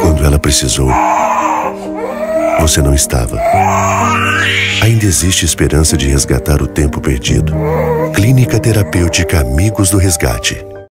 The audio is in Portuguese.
Quando ela precisou, você não estava. Ainda existe esperança de resgatar o tempo perdido. Clínica Terapêutica Amigos do Resgate.